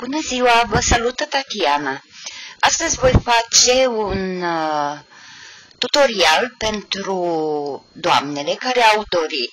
Bună ziua, vă salută Tatiana. Astăzi voi face un uh, tutorial pentru doamnele care au dorit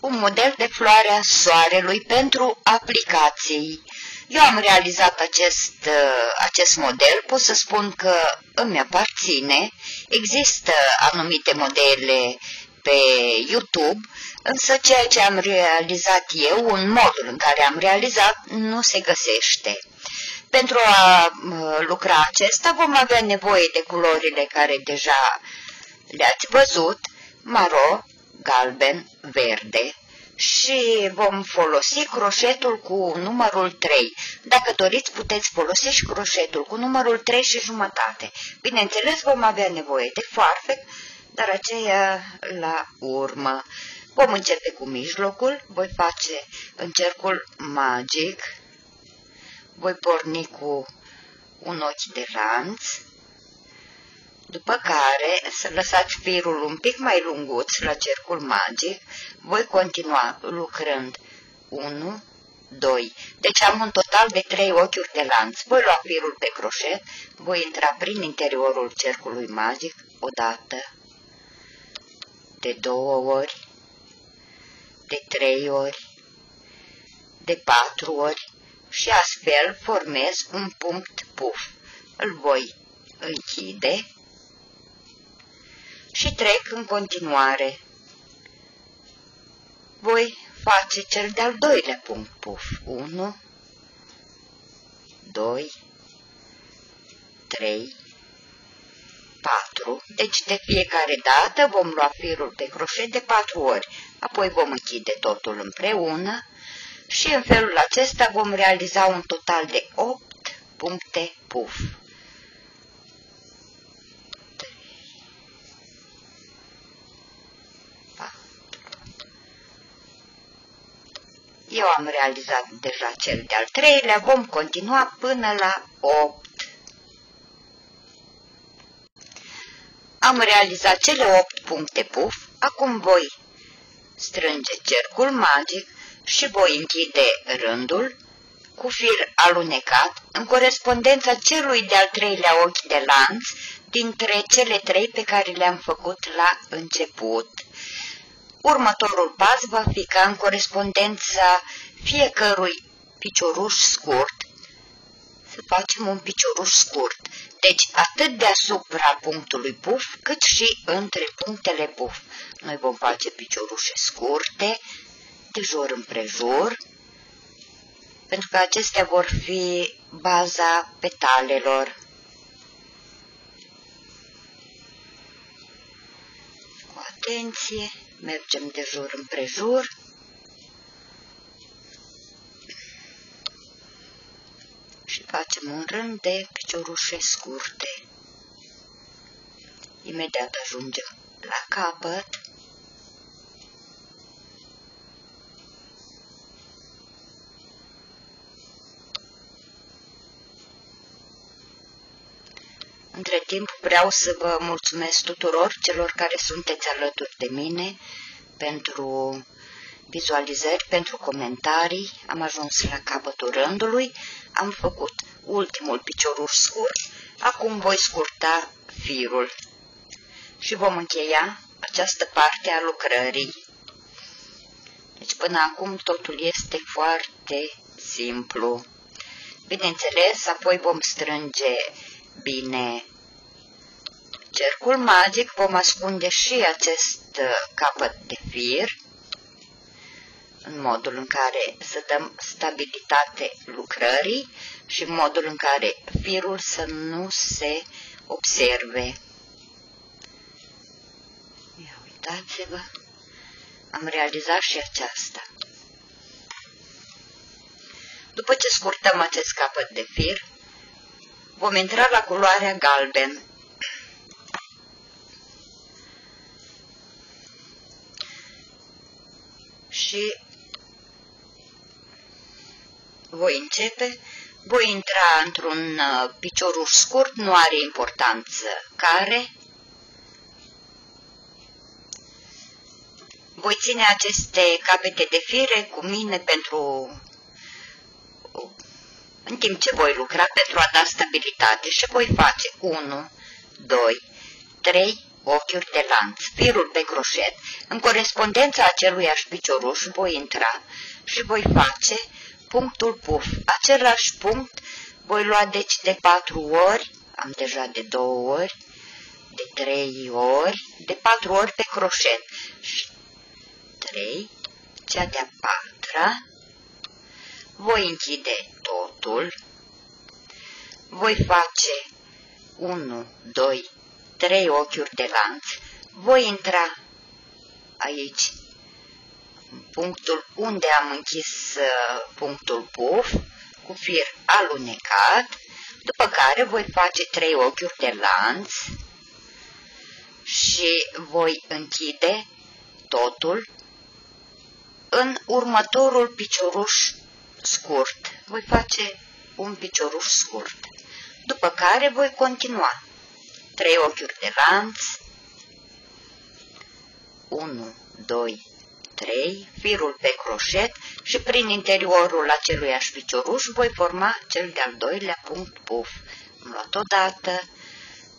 un model de floare a soarelui pentru aplicații. Eu am realizat acest, uh, acest model, pot să spun că îmi aparține. Există anumite modele pe YouTube, însă ceea ce am realizat eu, un modul în care am realizat, nu se găsește. Pentru a lucra acesta vom avea nevoie de culorile care deja le-ați văzut, maro, galben, verde și vom folosi croșetul cu numărul 3. Dacă doriți, puteți folosi și croșetul cu numărul 3 și jumătate. Bineînțeles, vom avea nevoie de foarfec, dar aceea la urmă. Vom începe cu mijlocul, voi face în cercul magic, voi porni cu un ochi de lanț, după care să lăsați firul un pic mai lunguț la cercul magic, voi continua lucrând 1, 2. Deci am un total de 3 ochiuri de lanț. Voi lua firul pe croșet, voi intra prin interiorul cercului magic o dată, de două ori, de trei ori, de patru ori și astfel formez un punct puf. Îl voi închide și trec în continuare. Voi face cel de-al doilea punct puf. 1, 2, 3, 4. Deci de fiecare dată vom lua firul pe croșet de 4 ori, apoi vom închide totul împreună și în felul acesta vom realiza un total de 8 puncte puf. Eu am realizat deja cel de-al treilea, vom continua până la 8. Am realizat cele 8 puncte puf, acum voi strânge cercul magic și voi închide rândul cu fir alunecat în corespondența celui de-al treilea ochi de lanț dintre cele trei pe care le-am făcut la început. Următorul pas va fi ca în corespondența fiecărui picioruș scurt să facem un picioruș scurt, deci atât deasupra punctului puf, cât și între punctele puf. Noi vom face piciorușe scurte, de jur împrejur, pentru că acestea vor fi baza petalelor. Cu atenție, mergem de jur împrejur. Și facem un rând de piciorușe scurte. Imediat ajungem la capăt. Între timp vreau să vă mulțumesc tuturor celor care sunteți alături de mine pentru vizualizări, pentru comentarii. Am ajuns la capătul rândului, am făcut ultimul picioruș scurt, acum voi scurta firul și vom încheia această parte a lucrării. Deci până acum totul este foarte simplu. Bineînțeles, apoi vom strânge bine cercul magic, vom ascunde și acest capăt de fir în modul în care să dăm stabilitate lucrării și în modul în care firul să nu se observe. Ia uitați-vă, am realizat și aceasta. După ce scurtăm acest capăt de fir, vom intra la culoarea galben. Și voi începe, voi intra într-un uh, picioruș scurt, nu are importanță care. Voi ține aceste capete de fire cu mine pentru în timp ce voi lucra pentru a da stabilitate și voi face 1, 2, 3 ochiuri de lanț, firul pe croșet, în corespondența aceluiași picioruș voi intra și voi face punctul puf. Același punct voi lua deci de patru ori, am deja de două ori, de trei ori, de patru ori pe croșet. Și trei, cea de-a patra, voi închide totul, voi face 1, 2, 3 ochiuri de lanț, voi intra aici în punctul unde am închis uh, punctul puf cu fir alunecat, după care voi face 3 ochiuri de lanț și voi închide totul în următorul picioruș scurt. Voi face un picioruș scurt. După care voi continua. Trei ochiuri de lanț. 1, 2, 3, firul pe croșet și prin interiorul aceluiași picioruș voi forma cel de-al doilea punct puf. Am luat o dată,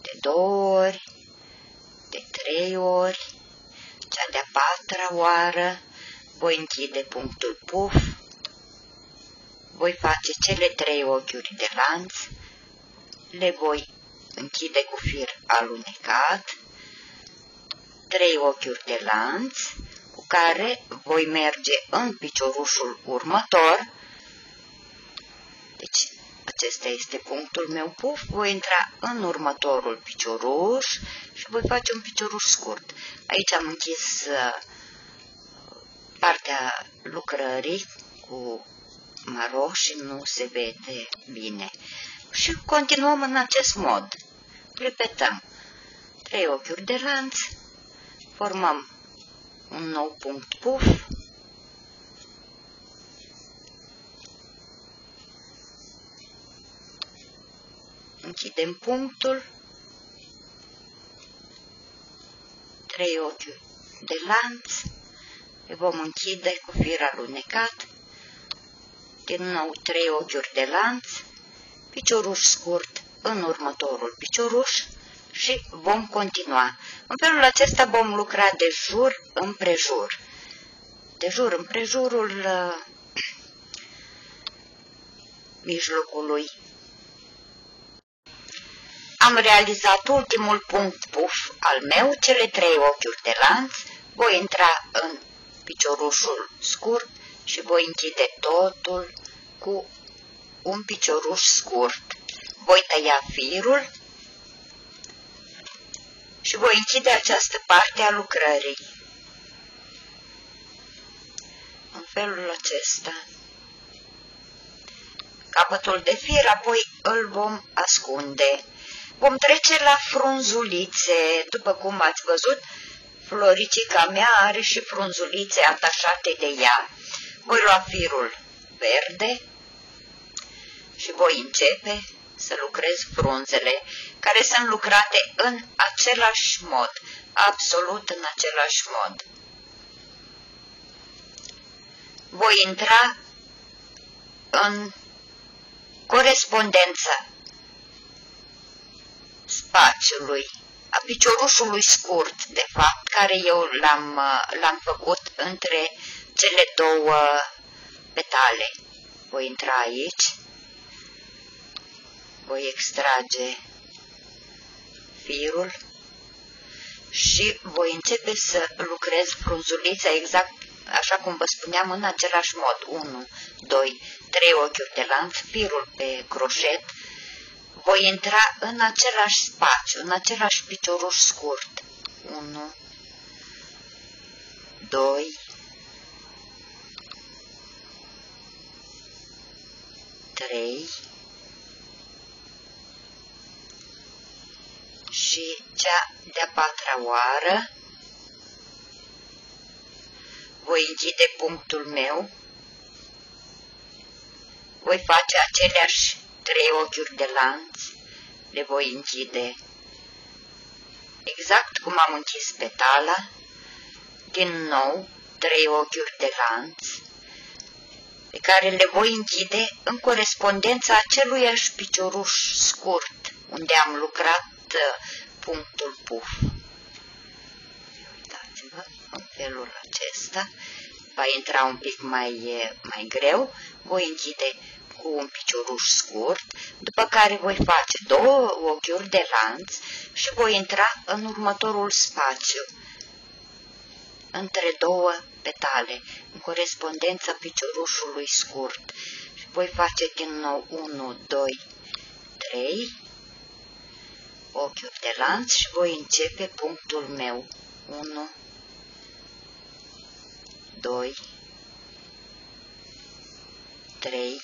de două ori, de trei ori, cea de-a patra oară, voi închide punctul puf, voi face cele trei ochiuri de lanț, le voi închide cu fir alunecat, trei ochiuri de lanț, cu care voi merge în piciorușul următor, deci acesta este punctul meu puf, voi intra în următorul picioruș și voi face un picioruș scurt. Aici am închis uh, partea lucrării cu maro și nu se vede bine. Și continuăm în acest mod. Repetăm. Trei ochiuri de lanț, formăm un nou punct. Puf, închidem punctul, trei ochi de lanț, le vom închide cu fir alunecat, din nou trei ochiuri de lanț, picioruș scurt în următorul picioruș și vom continua. În felul acesta vom lucra de jur împrejur. De jur împrejurul uh, mijlocului. Am realizat ultimul punct puf al meu, cele trei ochiuri de lanț, voi intra în piciorușul scurt și voi închide totul cu un picioruș scurt. Voi tăia firul și voi închide această parte a lucrării. În felul acesta. Capătul de fir apoi îl vom ascunde. Vom trece la frunzulițe. După cum ați văzut, floricica mea are și frunzulițe atașate de ea. Voi lua firul verde și voi începe să lucrez frunzele, care sunt lucrate în același mod, absolut în același mod. Voi intra în corespondență spațiului, a piciorușului scurt, de fapt, care eu l-am făcut între cele două petale. Voi intra aici voi extrage firul și voi începe să lucrez frunzulița exact așa cum vă spuneam în același mod. 1, 2, 3 ochiuri de lanț, firul pe croșet, voi intra în același spațiu, în același picioruș scurt. 1, 2, 3, și cea de-a patra oară voi închide punctul meu, voi face aceleași trei ochiuri de lanț, le voi închide. Exact cum am închis petala, din nou trei ochiuri de lanț, pe care le voi închide în corespondența aceluiași picioruș scurt, unde am lucrat uh, punctul puf. Uitați-vă, în felul acesta va intra un pic mai, mai greu, voi închide cu un picioruș scurt, după care voi face două ochiuri de lanț și voi intra în următorul spațiu, între două petale, în corespondența piciorușului scurt. Și voi face din nou 1, 2, 3, ochiuri de lanț și voi începe punctul meu. 1, 2, 3,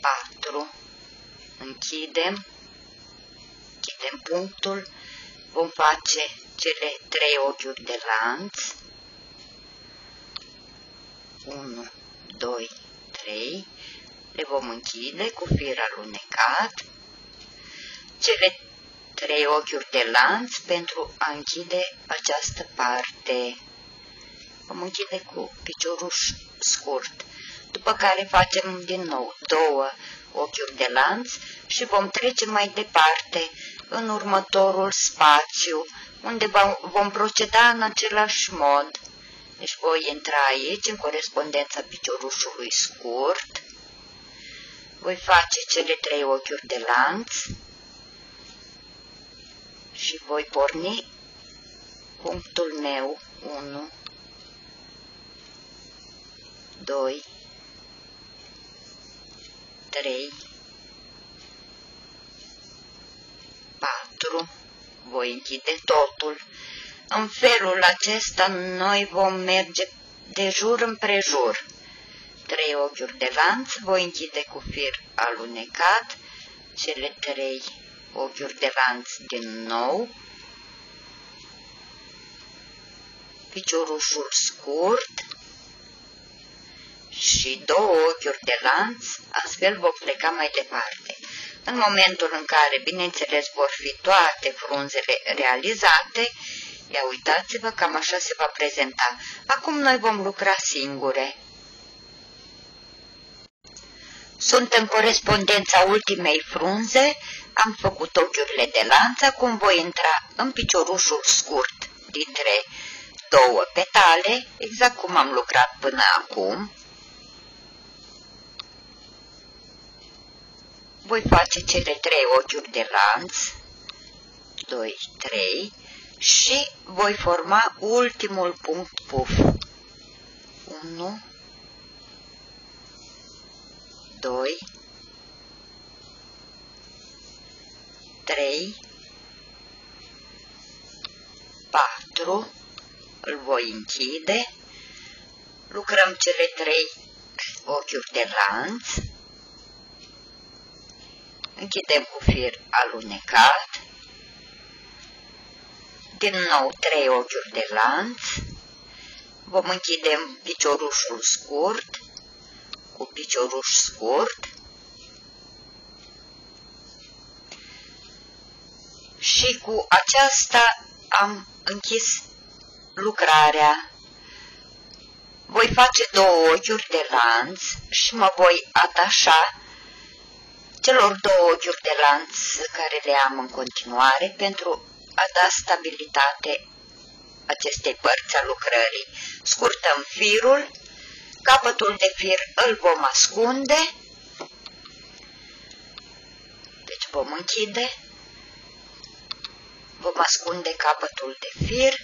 4, închidem, închidem punctul, vom face cele trei ochiuri de lanț, 1, 2, 3, le vom închide cu fir alunecat, cele trei ochiuri de lanț pentru a închide această parte. Vom închide cu piciorul scurt, după care facem din nou două ochiuri de lanț și vom trece mai departe în următorul spațiu, unde vom proceda în același mod. Deci voi intra aici în corespondența piciorușului scurt, voi face cele trei ochiuri de lanț și voi porni punctul meu 1, 2, 3, 4, voi închide totul. În felul acesta noi vom merge de jur împrejur trei ochiuri de lanț, voi închide cu fir alunecat cele trei ochiuri de lanț din nou, piciorușul scurt și două ochiuri de lanț, astfel vom pleca mai departe. În momentul în care, bineînțeles, vor fi toate frunzele realizate, ia uitați-vă, cam așa se va prezenta. Acum noi vom lucra singure. Sunt în corespondența ultimei frunze, am făcut ochiurile de lanță, acum voi intra în piciorușul scurt dintre două petale, exact cum am lucrat până acum. Voi face cele trei ochiuri de lanț, 2, 3, și voi forma ultimul punct puf. 1, 2, 3, 4, îl voi închide, lucrăm cele trei ochiuri de lanț, închidem cu fir alunecat, din nou trei ochiuri de lanț, vom închidem piciorușul scurt, cu picioruș scurt și cu aceasta am închis lucrarea. Voi face două ochiuri de lanț și mă voi atașa celor două ochiuri de lanț care le am în continuare pentru a da stabilitate acestei părți a lucrării. Scurtăm firul capătul de fir îl vom ascunde, deci vom închide, vom ascunde capătul de fir,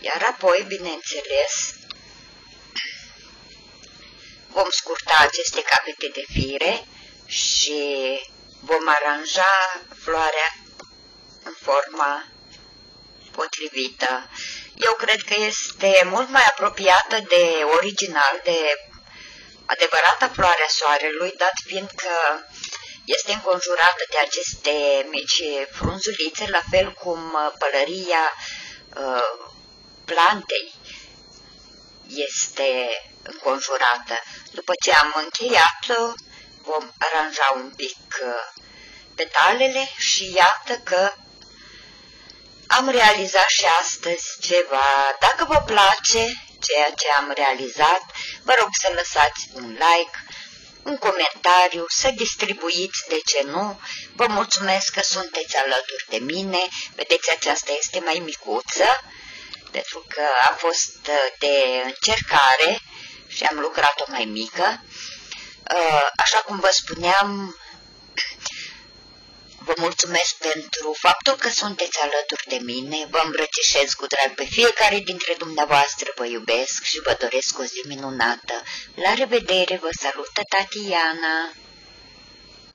iar apoi, bineînțeles, vom scurta aceste capete de fire și vom aranja floarea în forma potrivită. Eu cred că este mult mai apropiată de original, de adevărata floarea soarelui, dat fiind că este înconjurată de aceste mici frunzulițe, la fel cum pălăria uh, plantei este înconjurată. După ce am încheiat, vom aranja un pic uh, petalele și iată că am realizat și astăzi ceva. Dacă vă place ceea ce am realizat, vă rog să lăsați un like, un comentariu, să distribuiți, de ce nu. Vă mulțumesc că sunteți alături de mine. Vedeți, aceasta este mai micuță, pentru că a fost de încercare și am lucrat-o mai mică. Uh, așa cum vă spuneam, Vă mulțumesc pentru faptul că sunteți alături de mine, vă îmbrățișez cu drag pe fiecare dintre dumneavoastră, vă iubesc și vă doresc o zi minunată. La revedere, vă salută Tatiana!